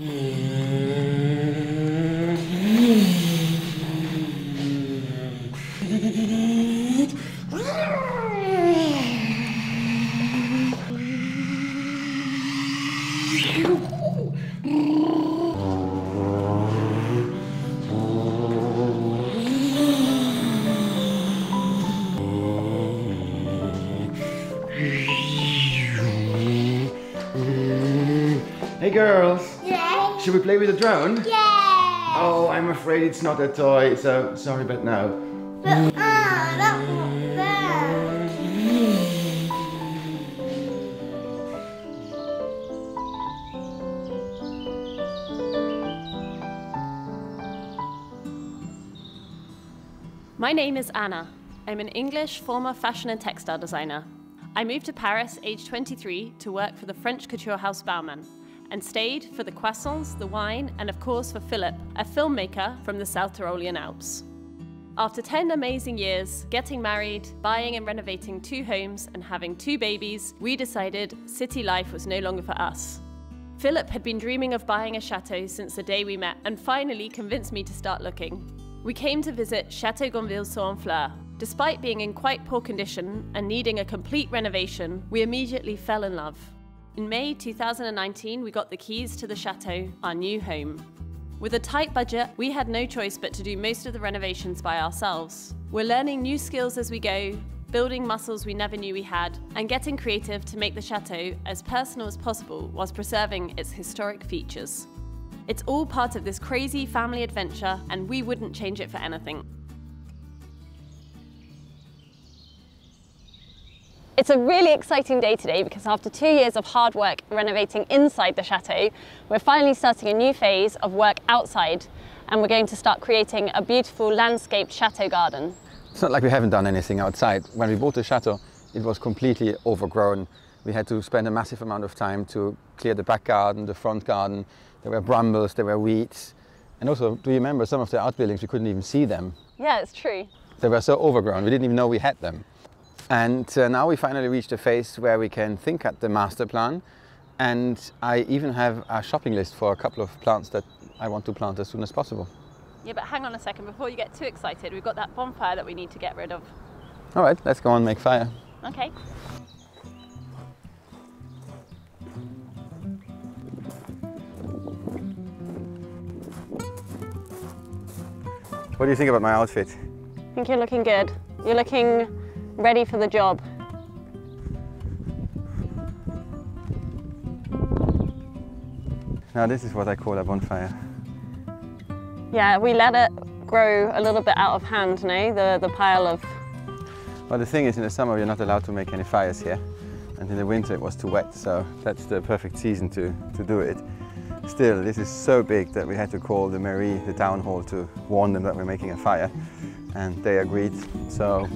Hey drone? Yeah. Oh, I'm afraid it's not a toy, so sorry but no. But, ah, that's not fair. My name is Anna. I'm an English former fashion and textile designer. I moved to Paris age 23 to work for the French couture house Balmain and stayed for the croissants, the wine, and of course for Philip, a filmmaker from the South Tyrolean Alps. After 10 amazing years, getting married, buying and renovating two homes, and having two babies, we decided city life was no longer for us. Philip had been dreaming of buying a chateau since the day we met and finally convinced me to start looking. We came to visit Chateau Gonneville sur Honfleur. Despite being in quite poor condition and needing a complete renovation, we immediately fell in love. In May 2019, we got the keys to the chateau, our new home. With a tight budget, we had no choice but to do most of the renovations by ourselves. We're learning new skills as we go, building muscles we never knew we had, and getting creative to make the chateau as personal as possible whilst preserving its historic features. It's all part of this crazy family adventure, and we wouldn't change it for anything. It's a really exciting day today because after two years of hard work renovating inside the chateau, we're finally starting a new phase of work outside and we're going to start creating a beautiful landscaped chateau garden. It's not like we haven't done anything outside. When we bought the chateau, it was completely overgrown. We had to spend a massive amount of time to clear the back garden, the front garden. There were brambles, there were weeds. And also, do you remember some of the outbuildings, we couldn't even see them. Yeah, it's true. They were so overgrown, we didn't even know we had them. And uh, now we finally reached a phase where we can think at the master plan. And I even have a shopping list for a couple of plants that I want to plant as soon as possible. Yeah, but hang on a second, before you get too excited, we've got that bonfire that we need to get rid of. All right, let's go and make fire. Okay. What do you think about my outfit? I think you're looking good. You're looking ready for the job. Now this is what I call a bonfire. Yeah, we let it grow a little bit out of hand, no? The, the pile of... Well, the thing is, in the summer, you're not allowed to make any fires here. And in the winter, it was too wet, so that's the perfect season to, to do it. Still, this is so big that we had to call the mairie, the town hall, to warn them that we're making a fire. And they agreed. So,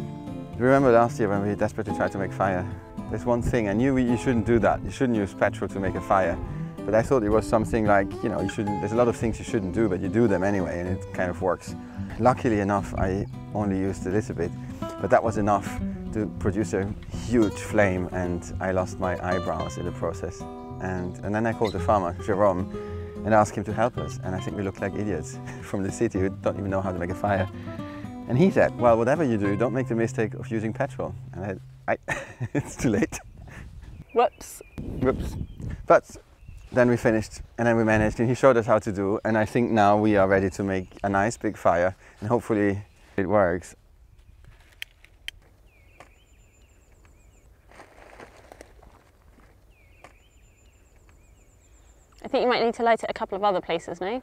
remember last year when we desperately tried to make fire? There's one thing, I knew you shouldn't do that. You shouldn't use petrol to make a fire. But I thought it was something like, you know, you shouldn't, there's a lot of things you shouldn't do, but you do them anyway, and it kind of works. Luckily enough, I only used a little bit, but that was enough to produce a huge flame, and I lost my eyebrows in the process. And, and then I called the farmer, Jerome, and asked him to help us. And I think we looked like idiots from the city who don't even know how to make a fire. And he said, well, whatever you do, don't make the mistake of using petrol. And I, I it's too late. Whoops. Whoops. But then we finished and then we managed and he showed us how to do and I think now we are ready to make a nice big fire and hopefully it works. I think you might need to light it a couple of other places, no?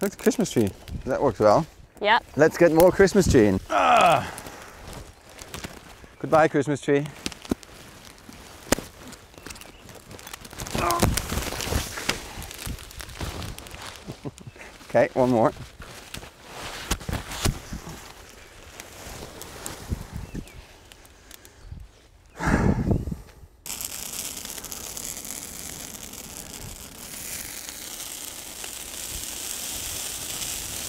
That's a Christmas tree. That works well. Yeah. Let's get more Christmas tree in. Ah. Goodbye Christmas tree. okay, one more.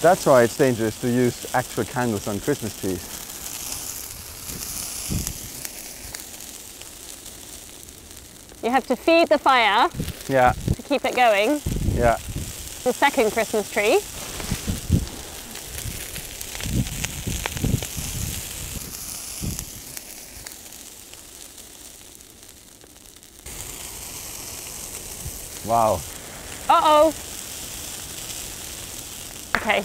That's why it's dangerous to use actual candles on Christmas trees. You have to feed the fire Yeah, to keep it going. yeah. The second Christmas tree. Wow. Uh oh. Okay.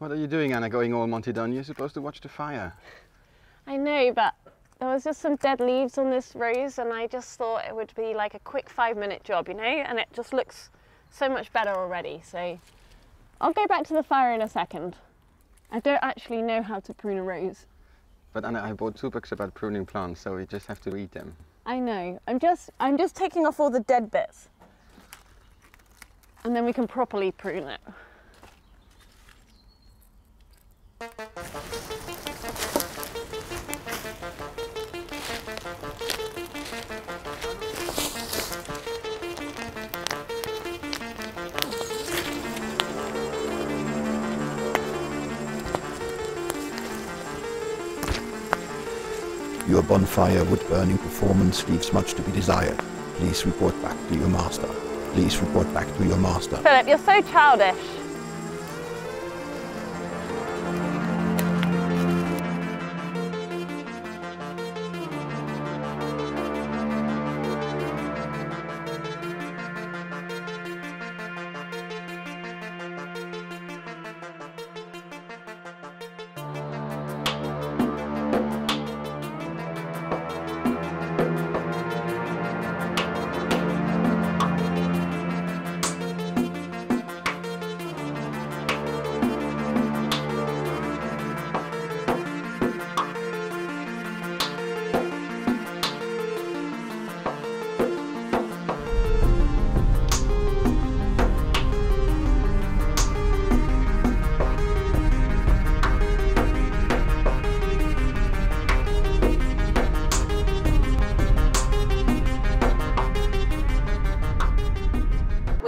What are you doing, Anna, going all Monty Don? You're supposed to watch the fire. I know, but there was just some dead leaves on this rose, and I just thought it would be like a quick five minute job, you know? And it just looks so much better already. So I'll go back to the fire in a second. I don't actually know how to prune a rose. But Anna, I bought two books about pruning plants, so we just have to read them. I know. I'm just I'm just taking off all the dead bits. And then we can properly prune it. Your bonfire wood burning performance leaves much to be desired. Please report back to your master. Please report back to your master. Philip, you're so childish.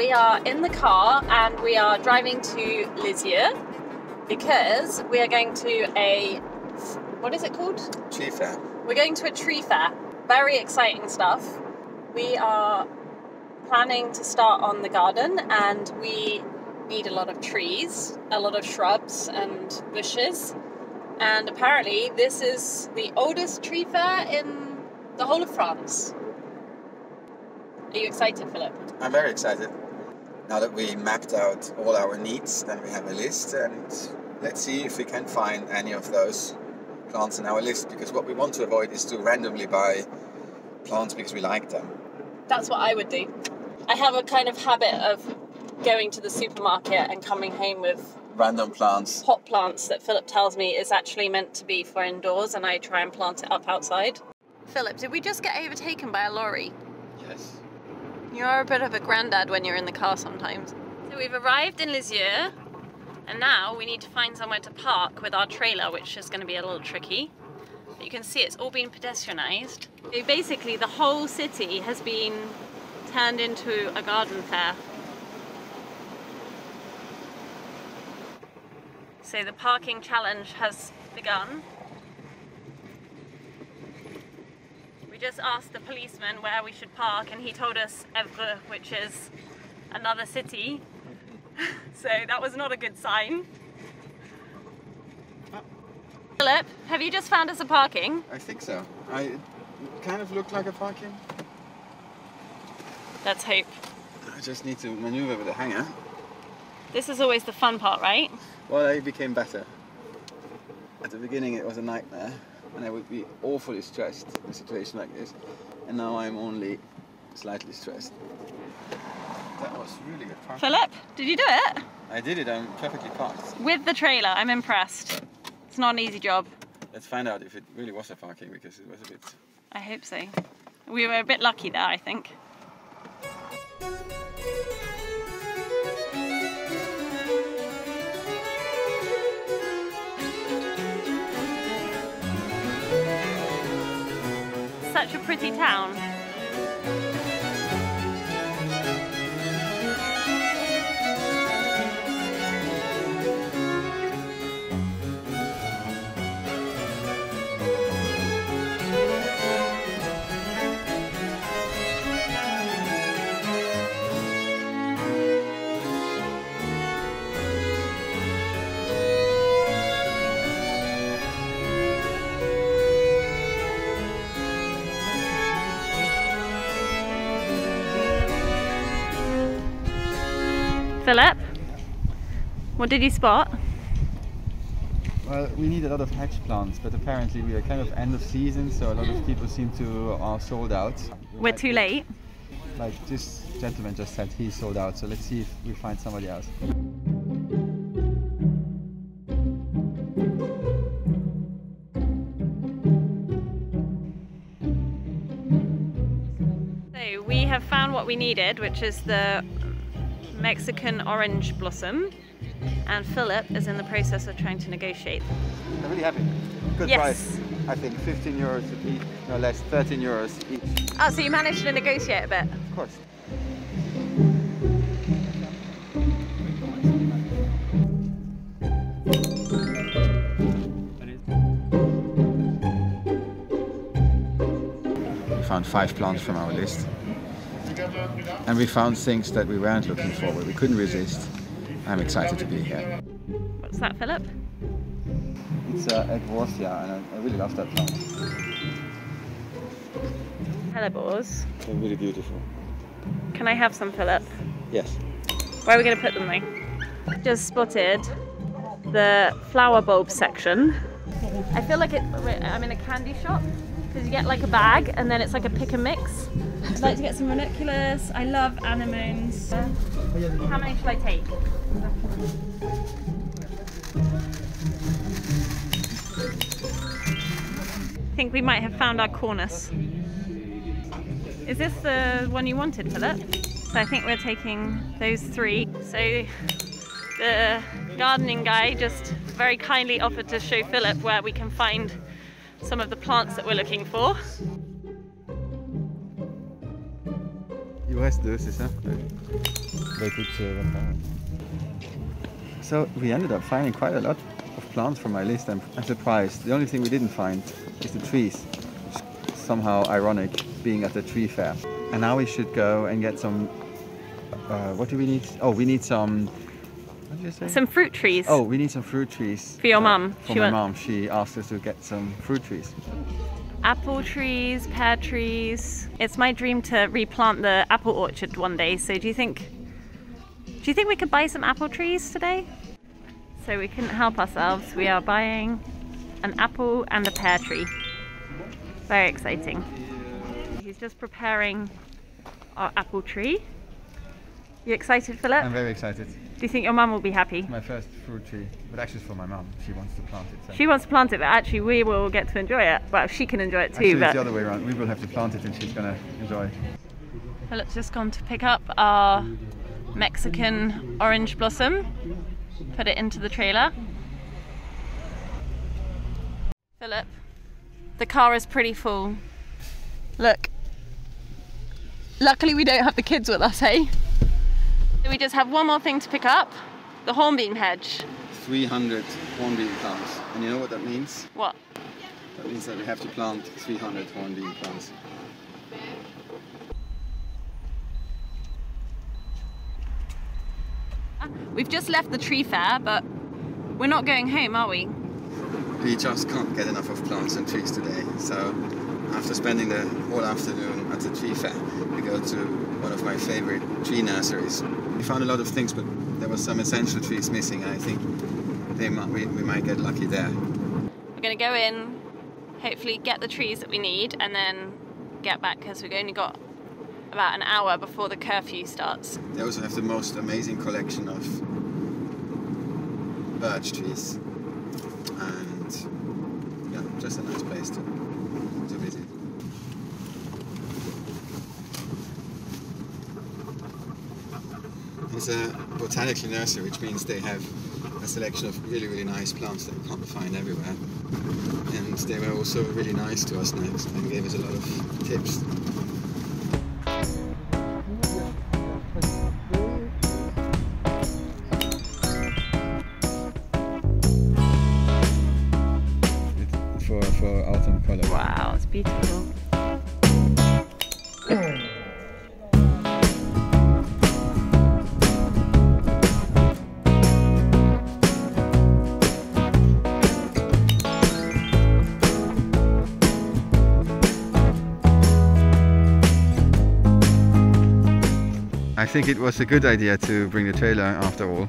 We are in the car and we are driving to Lisieux because we are going to a what is it called? Tree fair. We're going to a tree fair. Very exciting stuff. We are planning to start on the garden and we need a lot of trees, a lot of shrubs and bushes. And apparently, this is the oldest tree fair in the whole of France. Are you excited, Philip? I'm very excited. Now that we mapped out all our needs, then we have a list, and let's see if we can find any of those plants in our list. Because what we want to avoid is to randomly buy plants because we like them. That's what I would do. I have a kind of habit of going to the supermarket and coming home with Random plants. pot plants that Philip tells me is actually meant to be for indoors, and I try and plant it up outside. Philip, did we just get overtaken by a lorry? Yes. You are a bit of a granddad when you're in the car sometimes. So we've arrived in Lisieux, and now we need to find somewhere to park with our trailer, which is going to be a little tricky. But you can see it's all been pedestrianised. Basically, the whole city has been turned into a garden fair. So the parking challenge has begun. We just asked the policeman where we should park, and he told us Evreux, which is another city. so that was not a good sign. Philip, have you just found us a parking? I think so. I it kind of looked like a parking. Let's hope. I just need to maneuver with the hanger. This is always the fun part, right? Well, I became better. At the beginning, it was a nightmare, and I would be awfully stressed in a situation like this. And now I'm only slightly stressed. That was really good parking. Philip, did you do it? I did it. I'm perfectly parked. With the trailer, I'm impressed. It's not an easy job. Let's find out if it really was a parking because it was a bit. I hope so. We were a bit lucky there, I think. Such a pretty town. Philip, what did you spot? Well, we need a lot of hedge plants, but apparently we are kind of end of season, so a lot of people seem to are sold out. We're too late. Like this gentleman just said he's sold out, so let's see if we find somebody else. So we have found what we needed, which is the Mexican orange blossom. And Philip is in the process of trying to negotiate. I'm really happy. Good Yes. price. I think 15 euros each, no less, 13 euros each. Oh, so you managed to negotiate a bit. Of course. We found five plants from our list. And we found things that we weren't looking for, but we couldn't resist. I'm excited to be here. What's that, Philip? It's uh, Edwardsia, and I, I really love that plant. Hellebores. They're really beautiful. Can I have some, Philip? Yes. Where are we going to put them though? Just spotted the flower bulb section. I feel like it, I'm in a candy shop because you get like a bag and then it's like a pick and mix. I'd like to get some ranunculus. I love anemones. How many should I take? I think we might have found our cornus. Is this the one you wanted, Philip? So I think we're taking those three. So the gardening guy just very kindly offered to show Philip where we can find some of the plants that we're looking for. Il reste deux, c'est ça Bah écoute, euh. So we ended up finding quite a lot of plants from my list. I'm, I'm surprised. The only thing we didn't find is the trees. Which is somehow ironic, being at the tree fair. And now we should go and get some. Uh, what do we need? Oh, we need some. What did you say? Some fruit trees. Oh, we need some fruit trees. For your Uh, mum. For She my mum. She asked us to get some fruit trees. Apple trees, pear trees. It's my dream to replant the apple orchard one day. So do you think do you think we could buy some apple trees today? So we couldn't help ourselves. We are buying an apple and a pear tree. Very exciting. He's just preparing our apple tree. You excited, Philip? I'm very excited. Do you think your mum will be happy? My first fruit tree, but actually it's for my mum. She wants to plant it. So. She wants to plant it, but actually we will get to enjoy it. Well, she can enjoy it too. Actually, but it's the other way around. We will have to plant it and she's gonna enjoy. Philip's just gone to pick up our Mexican orange blossom, put it into the trailer. Philip, the car is pretty full. Look. Luckily, we don't have the kids with us, hey? So we just have one more thing to pick up the hornbeam hedge. 300 hornbeam plants. And you know what that means? What? That means that we have to plant 300 hornbeam plants. We've just left the tree fair, but we're not going home, are we? We just can't get enough of plants and trees today. So after spending the whole afternoon at the tree fair, we go to one of my favorite tree nurseries. We found a lot of things, but there were some essential trees missing, and I think they might, we, we might get lucky there. We're going to go in, hopefully get the trees that we need, and then get back because we've only got about an hour before the curfew starts. They also have the most amazing collection of birch trees, and yeah, just a nice place to visit. It's a botanical nursery, which means they have a selection of really, really nice plants that you can't find everywhere. And they were also really nice to us next and gave us a lot of tips. I I think it was a good idea to bring the trailer after all.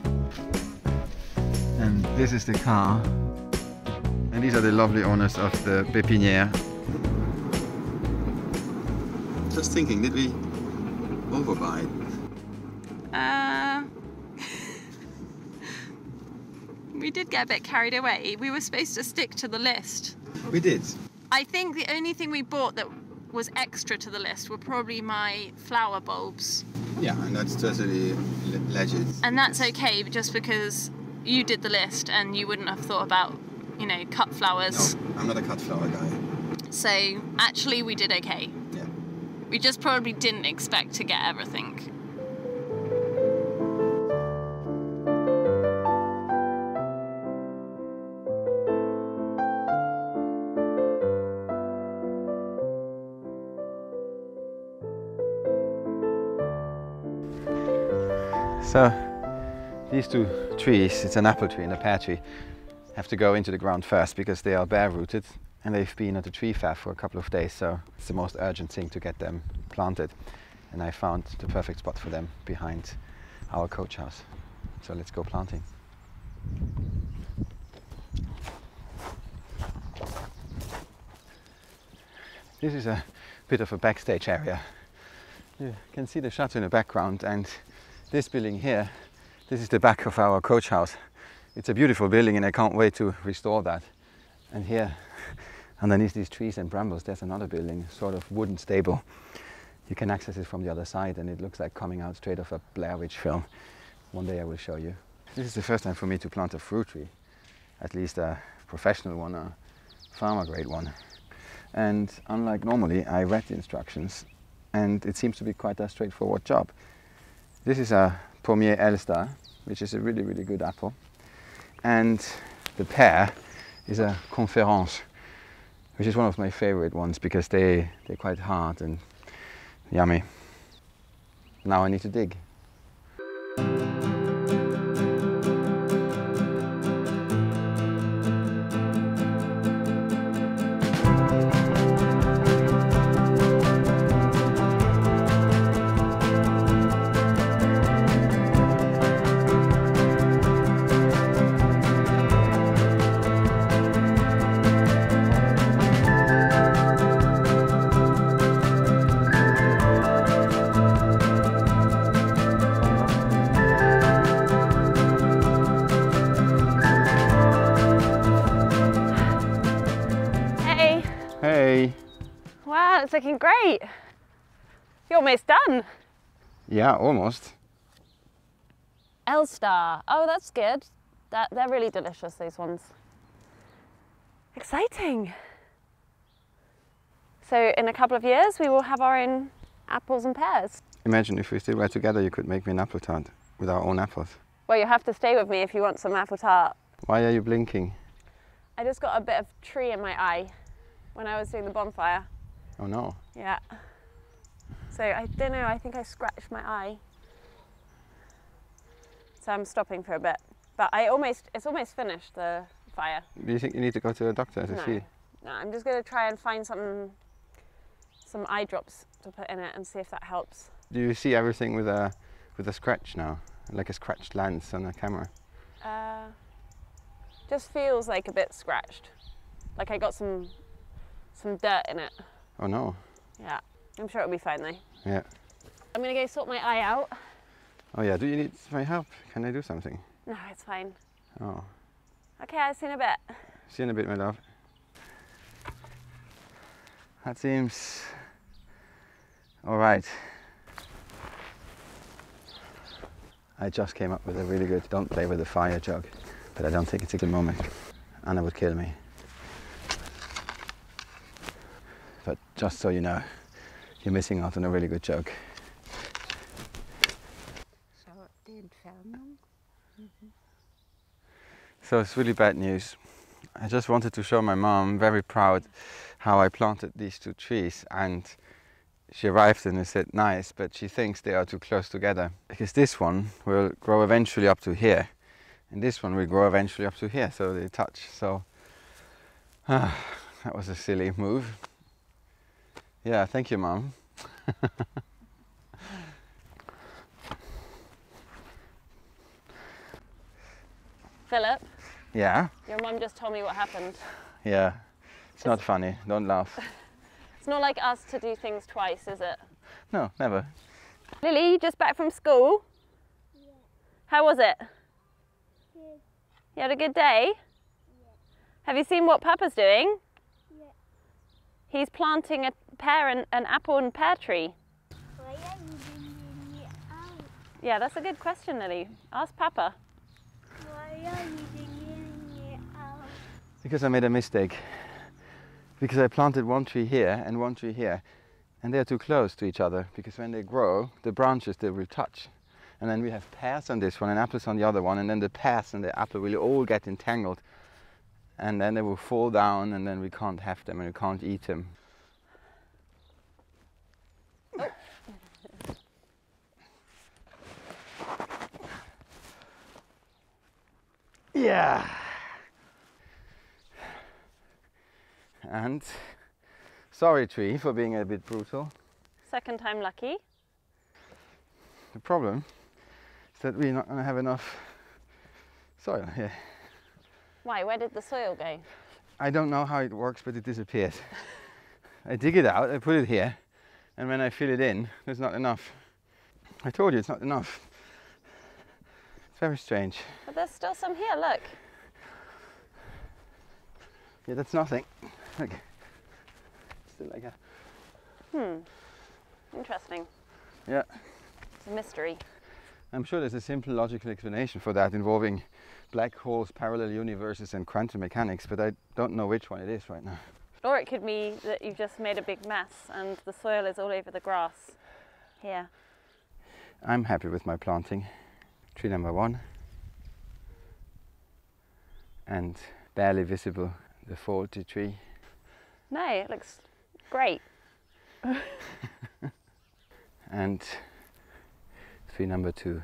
And this is the car. And these are the lovely owners of the Pépinière. Just thinking, did we overbuy? Uh, we did get a bit carried away. We were supposed to stick to the list. We did. I think the only thing we bought that was extra to the list were probably my flower bulbs. Yeah, and that's totally le- legit. And that's okay just because you did the list and you wouldn't have thought about, you know, cut flowers. No, I'm not a cut flower guy. So actually, we did okay. Yeah. We just probably didn't expect to get everything. So these two trees, it's an apple tree and a pear tree, have to go into the ground first because they are bare rooted and they've been at the tree fair for a couple of days so it's the most urgent thing to get them planted and I found the perfect spot for them behind our coach house. So let's go planting. This is a bit of a backstage area. You can see the chateau in the background and this building here, this is the back of our coach house. It's a beautiful building and I can't wait to restore that. And here, underneath these trees and brambles, there's another building, sort of wooden stable. You can access it from the other side and it looks like coming out straight off a Blair Witch film. One day I will show you. This is the first time for me to plant a fruit tree, at least a professional one, a farmer grade one. And unlike normally, I read the instructions and it seems to be quite a straightforward job. This is a Pommier Elstar, which is a really, really good apple. And the pear is a Conférence, which is one of my favorite ones because they, they're quite hard and yummy. Now I need to dig. Almost done. Yeah, almost. Elstar. Oh, that's good. That they're really delicious. Those ones. Exciting. So in a couple of years, we will have our own apples and pears. Imagine if we still were together, you could make me an apple tart with our own apples. Well, you have to stay with me if you want some apple tart. Why are you blinking? I just got a bit of tree in my eye when I was doing the bonfire. Oh no. Yeah. So I don't know, I think I scratched my eye. So I'm stopping for a bit. But I almost it's almost finished the fire. Do you think you need to go to a doctor to No. see? No, I'm just gonna try and find some some eye drops to put in it and see if that helps. Do you see everything with a with a scratch now? Like a scratched lens on a camera? Uh, just feels like a bit scratched. Like I got some some dirt in it. Oh no. Yeah. I'm sure it'll be fine though. Yeah. I'm gonna go sort my eye out. Oh yeah, do you need my help? Can I do something? No, it's fine. Oh. Okay, I'll see you in a bit. See you in a bit, my love. That seems all right. I just came up with a really good don't play with the fire joke, but I don't think it's a good moment. Anna would kill me. But just so you know, you're missing out on a really good joke. So it's really bad news. I just wanted to show my mom, very proud how I planted these two trees and she arrived and I said nice, but she thinks they are too close together because this one will grow eventually up to here and this one will grow eventually up to here, so they touch. So ah, that was a silly move. Yeah, thank you, Mom. Philip? Yeah? Your mom just told me what happened. Yeah. It's, it's not funny. Don't laugh. it's not like us to do things twice, is it? No, never. Lily, just back from school? Yeah. How was it? Good. You had a good day? Yeah. Have you seen what Papa's doing? Yeah. He's planting a pear and an apple and pear tree. Why are you digging it out? Yeah, that's a good question, Lily. Ask Papa. Why are you digging it out? Because I made a mistake. Because I planted one tree here and one tree here, and they're too close to each other. Because when they grow, the branches they will touch, and then we have pears on this one and apples on the other one, and then the pears and the apple will all get entangled, and then they will fall down, and then we can't have them and we can't eat them. Yeah. And sorry, tree, for being a bit brutal. Second time lucky. The problem is that we're not going to have enough soil here. Why? Where did the soil go? I don't know how it works, but it disappeared. I dig it out, I put it here, and when I fill it in, there's not enough. I told you it's not enough. It's very strange. But there's still some here, look. Yeah, that's nothing. Look. Still like a. Hmm. Interesting. Yeah. It's a mystery. I'm sure there's a simple logical explanation for that involving black holes, parallel universes, and quantum mechanics, but I don't know which one it is right now. Or it could be that you've just made a big mess and the soil is all over the grass. Here. I'm happy with my planting. Tree number one. And barely visible the faulty tree. No, it looks great. And tree number two.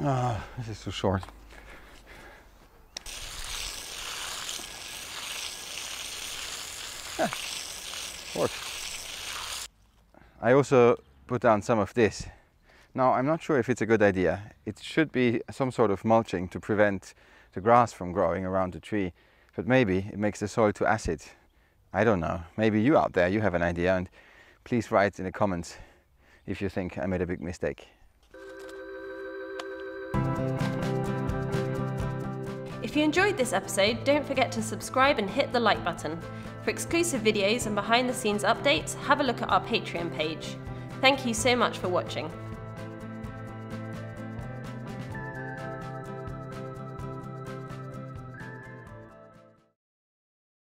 Ah, this is too short. Ah, works. I also put down some of this. Now, I'm not sure if it's a good idea. It should be some sort of mulching to prevent the grass from growing around the tree, but maybe it makes the soil too acid. I don't know. Maybe you out there, you have an idea, and please write in the comments if you think I made a big mistake. If you enjoyed this episode, don't forget to subscribe and hit the like button. For exclusive videos and behind the scenes updates, have a look at our Patreon page. Thank you so much for watching.